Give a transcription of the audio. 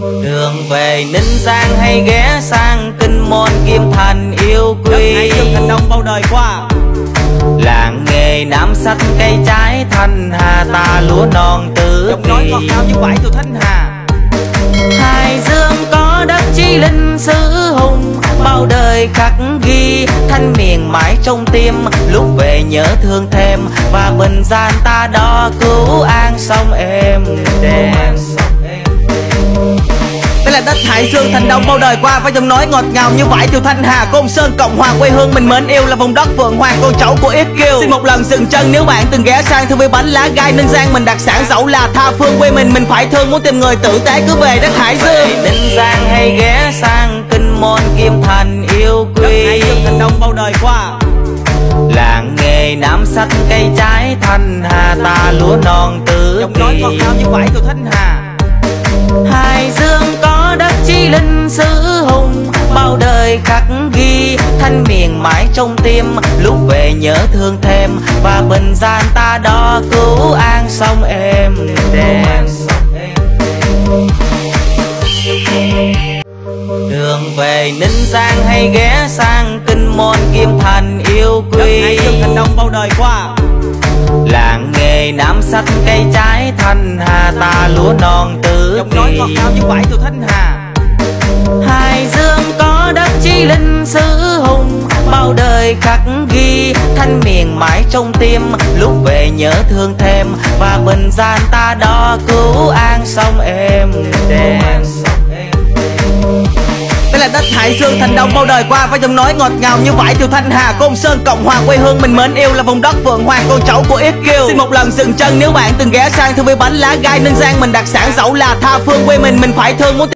đường về ninh giang hay ghé sang kinh môn kim thành yêu quý. Đất Hải Dương thành đông bao đời qua làng nghề nam sách cây trái thanh hà ta lúa non tứ Giọng nói ngọt ngào như vải từ Thanh Hà. Hải Dương có đất chi linh sứ hùng Bao đời khắc ghi. Thanh miền mãi trong tim Lúc về nhớ thương thêm. Và bình gian ta đó cứu an sông êm đềm Đây là đất Hải Dương thành đông bao đời qua Với giọng nói ngọt ngào như vải từ Thanh Hà Côn Sơn Cộng Hòa quê hương mình mến yêu Là vùng đất Phượng Hoàng con cháu của Yết Kiều. Xin một lần dừng chân nếu bạn từng ghé sang Thương với bánh lá gai Ninh Giang mình đặc sản dẫu là tha phương quê mình Mình phải thương muốn tìm người tử tế cứ về đất Hải Dương. Ninh Giang hay ghé sang kinh môn kim thành yêu Đất quý Hải Dương thành đông bao đời qua. Làng nghề nam sách cây trái thanh hà ta lúa non tứ Giọng nói ngọt ngào như vải từ Thanh Hà. Hải Dương ghi thanh miền mãi trong tim Lúc về nhớ thương thêm Và bình gian ta đó cứu an sông êm đềm Đường về Ninh Giang hay ghé sang kinh môn kim thành yêu quý. Thành đông bao đời qua. Làng nghề nam sách cây trái thanh hà ta lúa non tứ Giọng nói ngọt ngào như vải từ Thanh Hà linh sứ hùng, Bao đời khắc ghi, thanh miền mãi trong tim. Lúc về nhớ thương thêm, Và bình gian ta đó cứu an sông êm đềm. Đây là đất Hải Dương thành đông bao đời qua, Với giọng nói ngọt ngào như vải từ Thanh Hà. Côn Sơn Cộng Hòa quê hương mình mến yêu Là vùng đất Phượng Hoàng con cháu của Yết Kiều. Xin một lần dừng chân nếu bạn từng ghé sang Thương với bánh lá gai Ninh Giang mình đặc sản dẫu là, tha phương quê mình Mình phải thương muốn